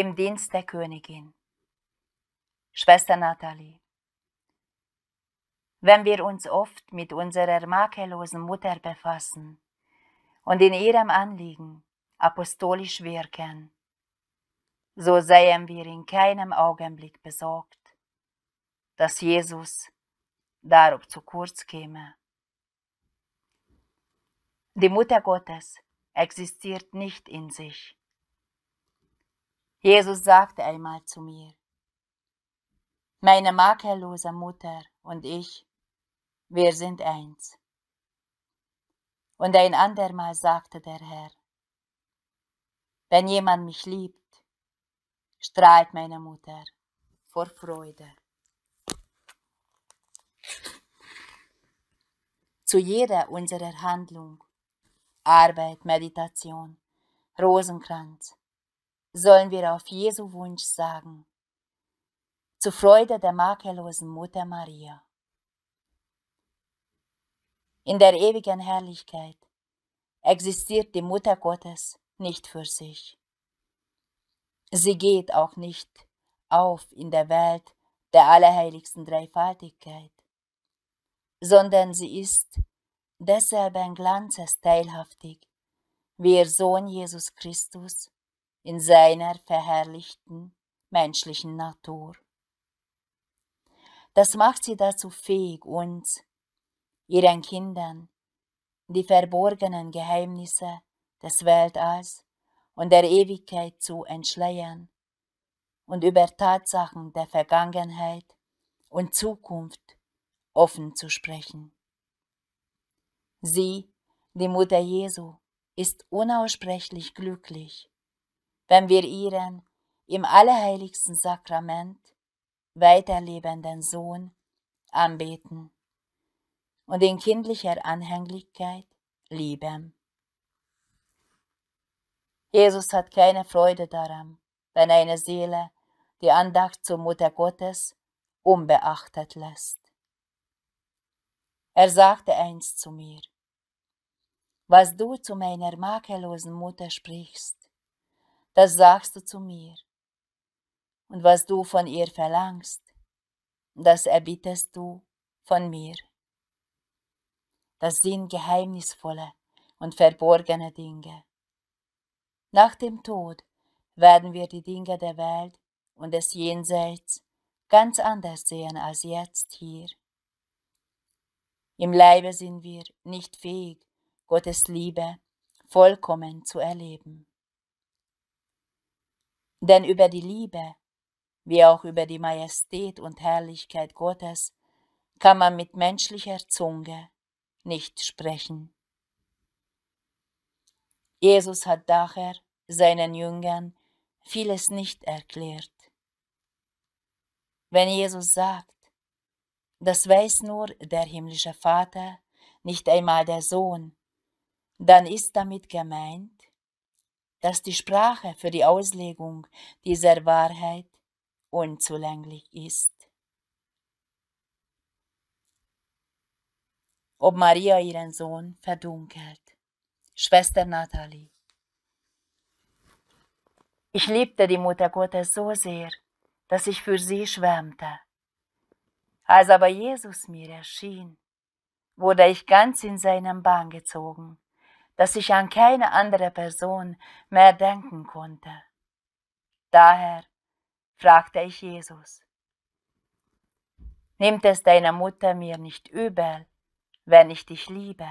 im Dienst der Königin. Schwester Nathalie, wenn wir uns oft mit unserer makellosen Mutter befassen und in ihrem Anliegen apostolisch wirken, so seien wir in keinem Augenblick besorgt, dass Jesus darauf zu kurz käme. Die Mutter Gottes existiert nicht in sich. Jesus sagte einmal zu mir, meine makellose Mutter und ich, wir sind eins. Und ein andermal sagte der Herr, wenn jemand mich liebt, strahlt meine Mutter vor Freude. Zu jeder unserer Handlung, Arbeit, Meditation, Rosenkranz, sollen wir auf Jesu Wunsch sagen, zur Freude der makellosen Mutter Maria. In der ewigen Herrlichkeit existiert die Mutter Gottes nicht für sich. Sie geht auch nicht auf in der Welt der allerheiligsten Dreifaltigkeit, sondern sie ist desselben Glanzes teilhaftig, wie ihr Sohn Jesus Christus in seiner verherrlichten menschlichen Natur. Das macht sie dazu fähig, uns, ihren Kindern, die verborgenen Geheimnisse des Weltalls und der Ewigkeit zu entschleiern und über Tatsachen der Vergangenheit und Zukunft offen zu sprechen. Sie, die Mutter Jesu, ist unaussprechlich glücklich, wenn wir ihren im allerheiligsten Sakrament weiterlebenden Sohn anbeten und in kindlicher Anhänglichkeit lieben. Jesus hat keine Freude daran, wenn eine Seele die Andacht zur Mutter Gottes unbeachtet lässt. Er sagte einst zu mir, was du zu meiner makellosen Mutter sprichst, das sagst du zu mir, und was du von ihr verlangst, das erbittest du von mir. Das sind geheimnisvolle und verborgene Dinge. Nach dem Tod werden wir die Dinge der Welt und des Jenseits ganz anders sehen als jetzt hier. Im Leibe sind wir nicht fähig, Gottes Liebe vollkommen zu erleben. Denn über die Liebe, wie auch über die Majestät und Herrlichkeit Gottes, kann man mit menschlicher Zunge nicht sprechen. Jesus hat daher seinen Jüngern vieles nicht erklärt. Wenn Jesus sagt, das weiß nur der himmlische Vater, nicht einmal der Sohn, dann ist damit gemeint, dass die Sprache für die Auslegung dieser Wahrheit unzulänglich ist. ob Maria ihren Sohn verdunkelt. Schwester Nathalie. Ich liebte die Mutter Gottes so sehr, dass ich für sie schwärmte. Als aber Jesus mir erschien, wurde ich ganz in seinen Bann gezogen, dass ich an keine andere Person mehr denken konnte. Daher fragte ich Jesus, Nimmt es deine Mutter mir nicht übel, wenn ich dich liebe.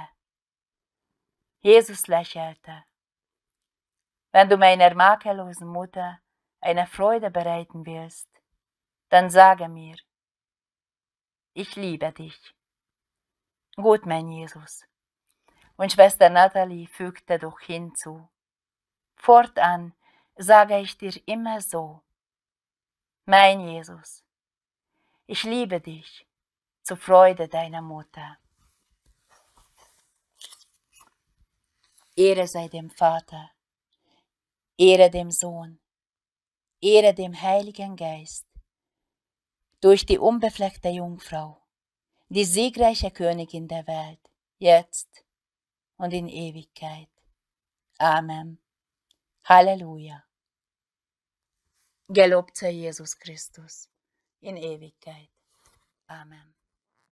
Jesus lächelte. Wenn du meiner makellosen Mutter eine Freude bereiten willst, dann sage mir, ich liebe dich. Gut, mein Jesus. Und Schwester Nathalie fügte doch hinzu, fortan sage ich dir immer so, mein Jesus, ich liebe dich zur Freude deiner Mutter. Ehre sei dem Vater, Ehre dem Sohn, Ehre dem Heiligen Geist, durch die unbefleckte Jungfrau, die siegreiche Königin der Welt, jetzt und in Ewigkeit. Amen. Halleluja. Gelobt sei Jesus Christus in Ewigkeit. Amen.